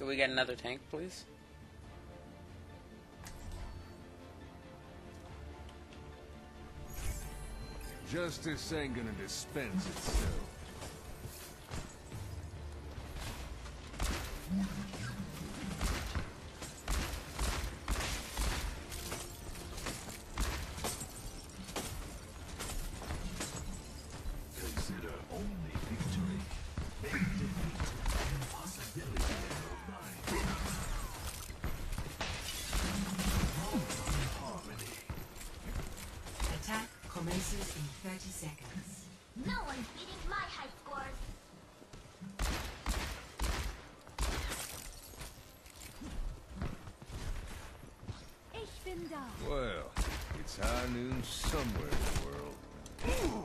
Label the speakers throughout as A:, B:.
A: Can we get another tank, please?
B: Justice ain't gonna dispense itself. Well, it's high noon somewhere in the world.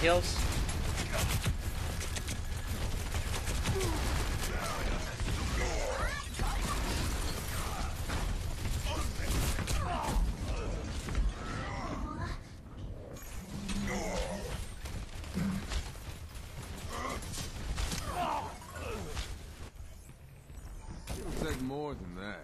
A: Heals.
B: It'll take more than that.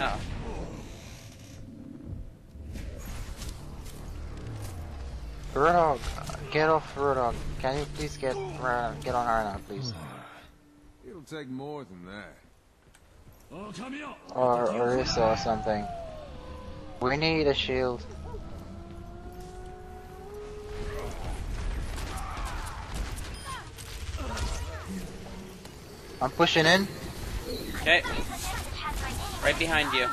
A: Oh.
C: Roadhog, get off Roadhog. Can you please get uh, get on Arna, please?
B: It'll take more than that.
C: Or Orisa or something. We need a shield. I'm pushing in.
A: Okay. Right behind you.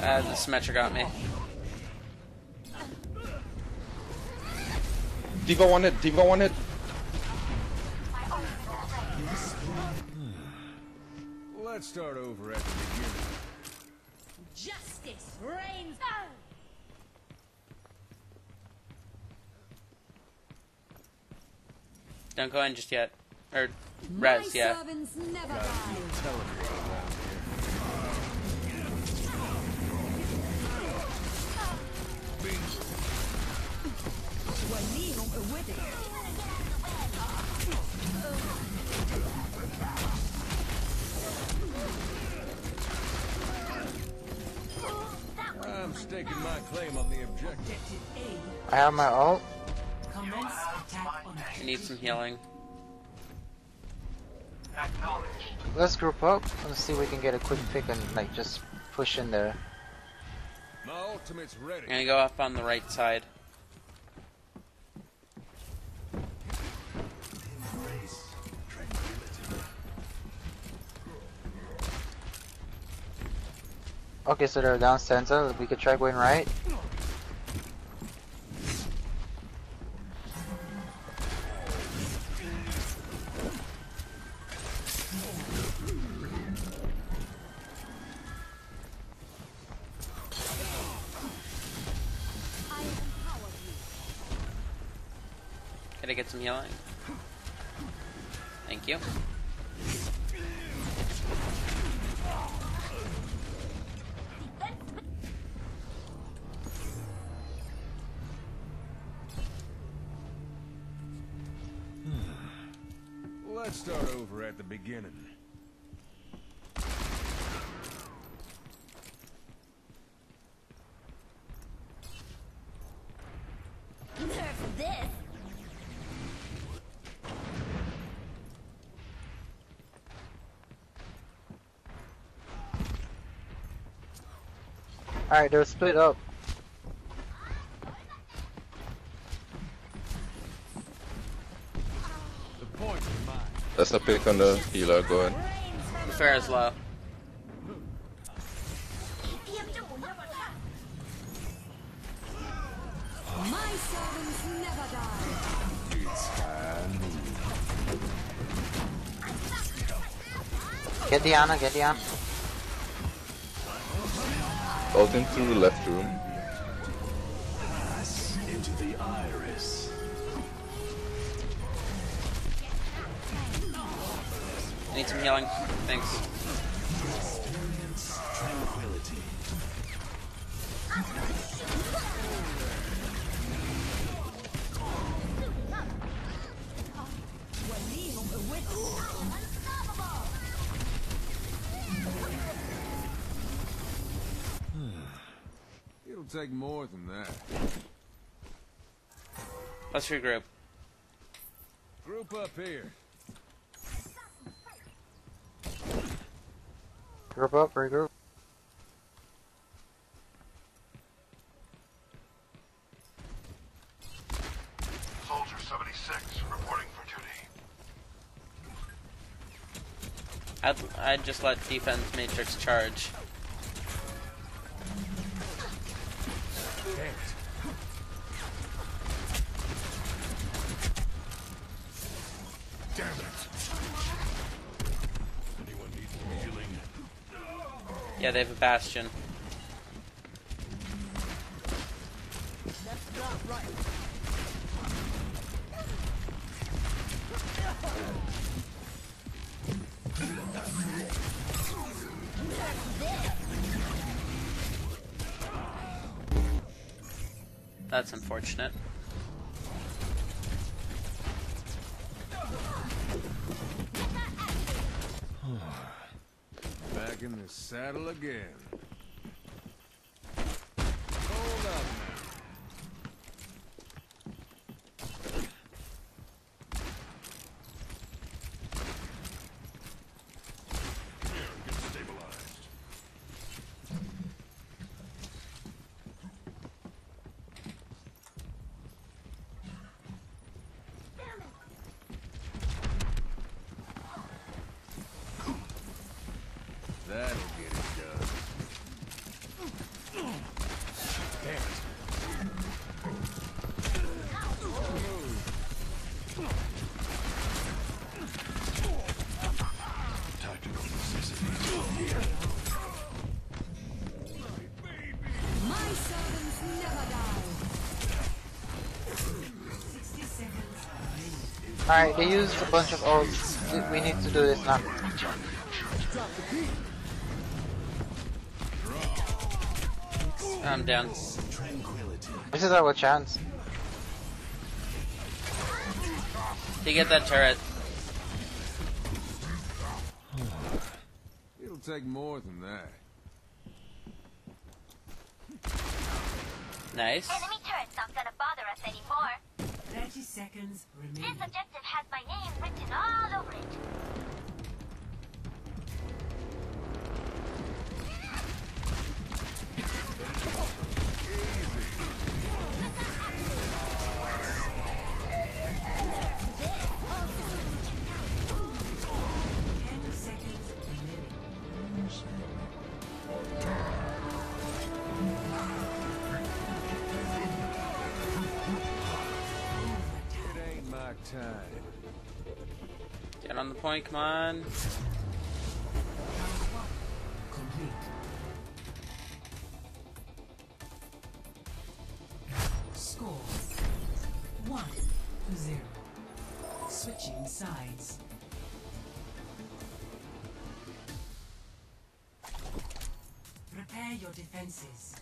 D: I'm the
A: Symmetra got me.
E: D.Va one hit, D.Va one hit.
B: Let's start over at the beginning.
D: Justice reigns.
A: Don't go in just yet. Or, res, yeah.
B: Staking my claim on the objective.
F: Objective A.
C: I have my ult.
F: Commence attack on
A: I need some healing.
C: Let's group up and see if we can get a quick pick and like just push in there.
B: My ultimate's ready.
A: I'm gonna go up on the right side.
C: Okay, so they're down center. We could try going right.
A: I get some healing? Thank you.
B: Let's start over at the beginning.
C: Alright, they're split up.
B: The point is mine.
E: That's a pick on the healer. Go ahead.
A: Fair is low.
D: My servants never die.
C: Get Diana, get Diana.
E: Ulting through left room.
A: Need some healing. Thanks.
B: It'll take more than that.
A: Let's regroup.
B: Group up here.
C: Group up, regroup.
G: Soldier 76, reporting for duty.
A: I'd, I'd just let defense matrix charge. Yeah, they have a bastion. That's unfortunate.
B: Saddle again. Hold up now.
H: Here, get stabilized.
B: That'll
C: Alright, they used a bunch of ults. We need to do this now.
A: I'm down.
H: Tranquility.
C: This is our chance.
A: To get that turret.
B: It'll take more than that.
A: Nice.
D: Enemy turret's not gonna bother us anymore.
F: 30 seconds remaining.
D: This objective has my name written all over it.
B: Time.
A: Get on the point, come on.
F: Complete. Score one to zero. Switching sides. Prepare your defenses.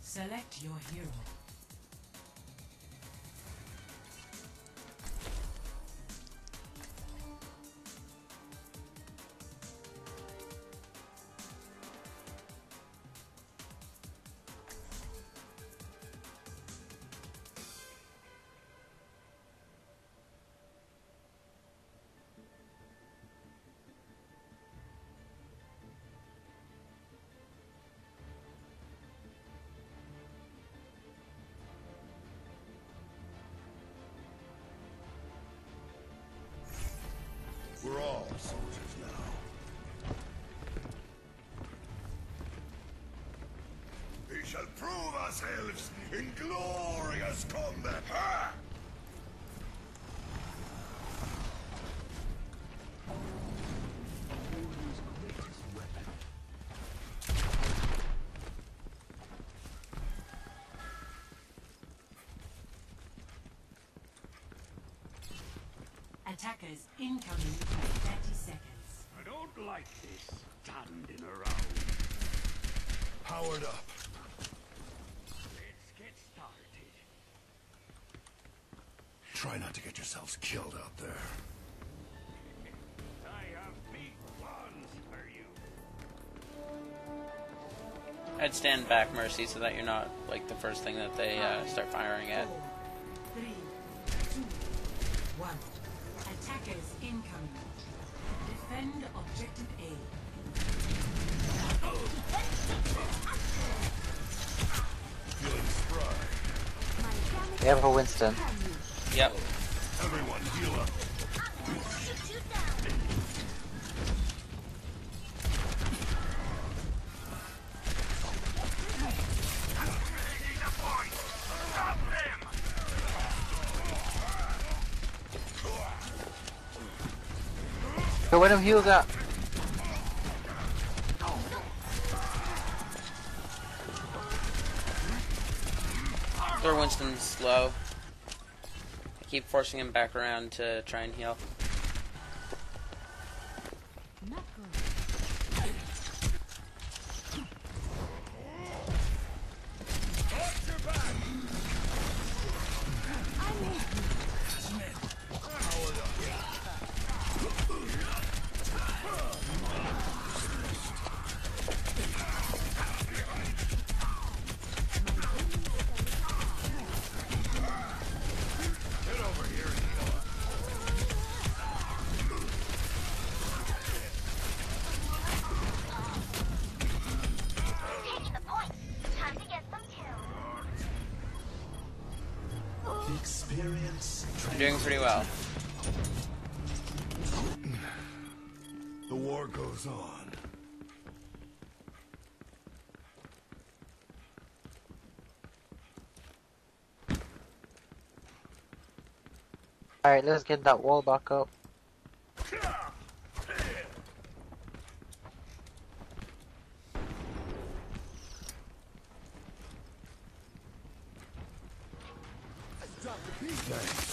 F: Select your hero.
G: Ourselves in glorious combat. Ha!
F: Attackers incoming in 30 seconds.
H: I don't like this standing around.
G: Powered up.
H: Let's get started.
G: Try not to get yourselves killed out there.
H: I have big plans for you.
A: I'd stand back, Mercy, so that you're not like the first thing that they uh, start firing at.
F: Four, three, two, one. Attackers incoming. Defend objective A.
G: Feeling spry.
C: We have a Winston.
A: Yep.
G: Everyone heal up.
C: So when him heals up.
A: Their Winston's slow. Keep forcing him back around to try and heal. Doing pretty well.
G: The war goes on.
C: Alright, let's get that wall back up.
G: Thanks.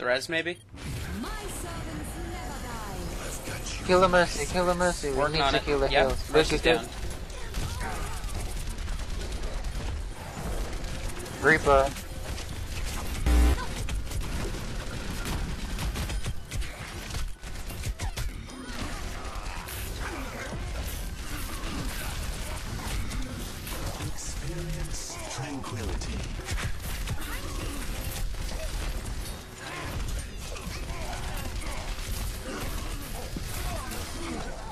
A: The res, maybe?
D: My servants never die.
G: I've got you.
C: Kill the Mercy, kill the Mercy. We
A: Working
C: need to
A: it.
C: kill the
A: Yep,
C: heals.
A: Mercy's
C: Look
A: down.
C: Reaper.
H: Experience tranquility.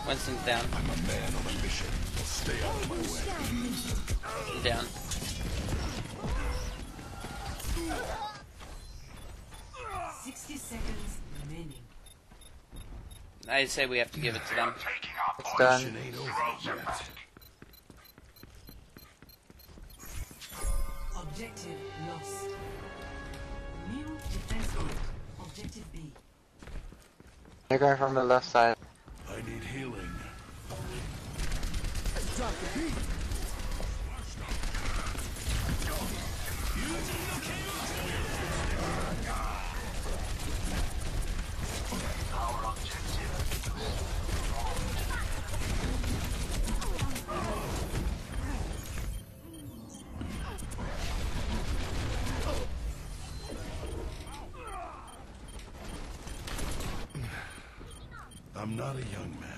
A: Winston's down.
G: I'm a man on a mission. Stay out of my way.
A: He's down.
F: Sixty seconds remaining.
A: I'd say we have to give it to them.
C: It's done.
G: Mission ain't over yet.
F: Objective lost. New defense point. Objective B.
C: They're going from the left side.
G: I need I'm not a young man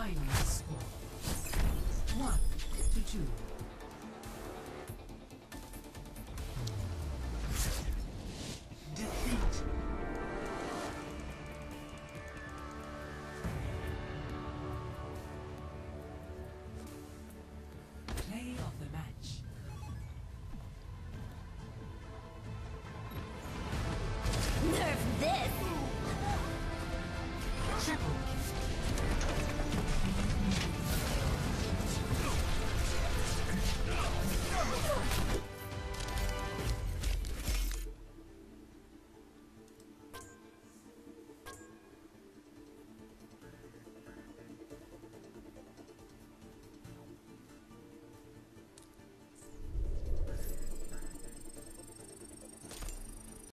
F: Final score. One to two.